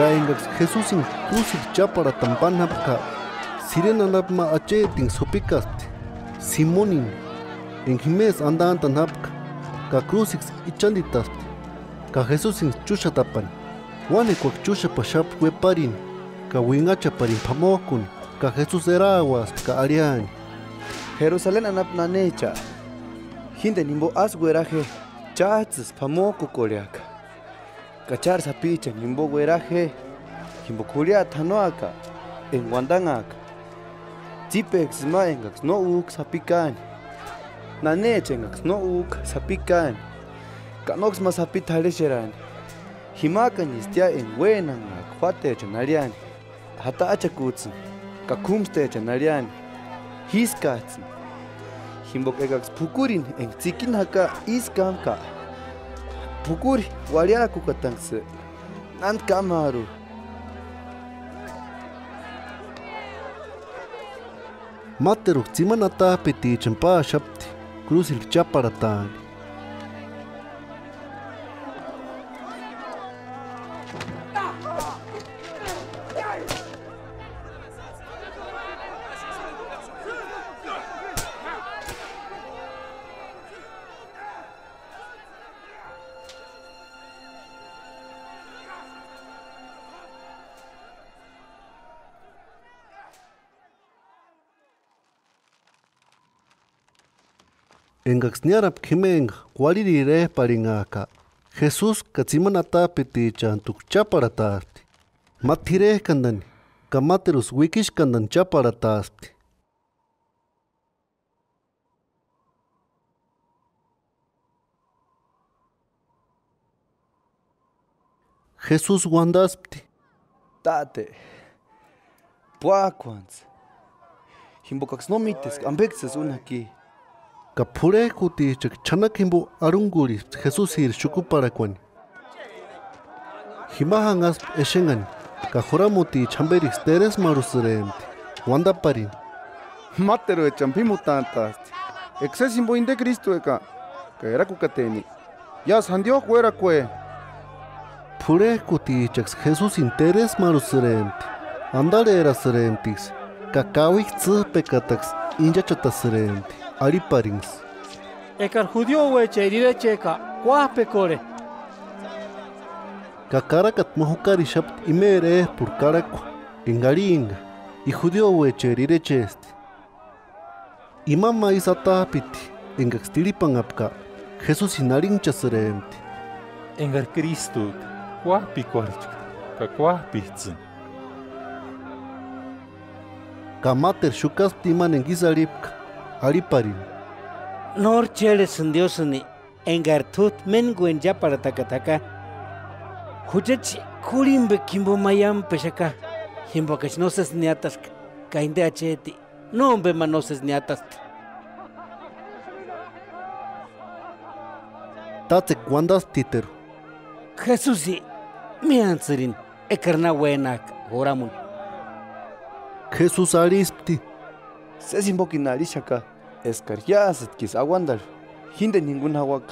Kaingax Jesusin cruzig chapara tampanapka sirena napma achetin sopikasti Simonin en Jiménez andanta napka ka cruzix ichanditaspti ka Jesusin chushatapan wane kwak chusha pashap weparin ka wingacha parin pamokun ka Jesus erawas ka ariani Jerusalén anap nanecha. Hinde nimbo asgueraje. Chatzes pamoko koreaka. Kachar sapicha nimbo gueraje. Himbo kuria tanoaka. En wandangaka. Tipex ma engax no uk sapikan. Nanecha engax no uk sapikan. Kanox ma sapita lecheran. Himaka nistia en wenanga kwate chanarian. Hata achakutsin. Kakumste chanarian. Hiskatsin. Himbok egax pukurin en. Bucuri, waliala kukatangse. Nand kamaru. Materu, cimanata peti champaa shapti. Cruzil chaparatani. Engaxniarap kimeng walirire paringaka. Jesús katsimanata peti chantuk chaparatasti. Matire kandani. Kamaterus wikish kandan chaparatasti. Jesús wandaspti. Tate. Puakwans. Himbokax no mites ambexes unaki. Kapure kuti chak chanakimbo arunguri Jesús ir shukuparakwani. Himahangas eshengan. Kajoramuti chamberix teres marusremti. Wandaparin. Matero e champimo tantasti. Excesimbo inde Cristo eka. Kaera kukateni. Ya sandio kuera kue. Pure kuti chak Jesús interes marusremti. Andare era seremtis. Kakawik tsu inyachotasirenti ariparinsi eka rjudio wecharire cheka kuajpe kore kakarak atmajukarixapti imere ejpurkarakua ingaringa ijudio wecharire chesti imama isatapiti engakstiripanapka jesús inarinchasirenti engar kristuti kuajpi kuarchka ka kuajpitsin Kamater shukasti iman gizaripka. Ariparin. Nor cheles diosni engartut menguen ya para takataka. Hujachi kurimbe kimbo mayam peshaka. Himbo kach no ses niatas kainde acheti. No hombre manoses niatas. Tatsek wandas titer. Jesusi, mi anserin, ekarna wenak, oramun. Jesús arispti. Sesimbo kinarishaka. Escar ya kis aguandar. Hinde ningún hawak.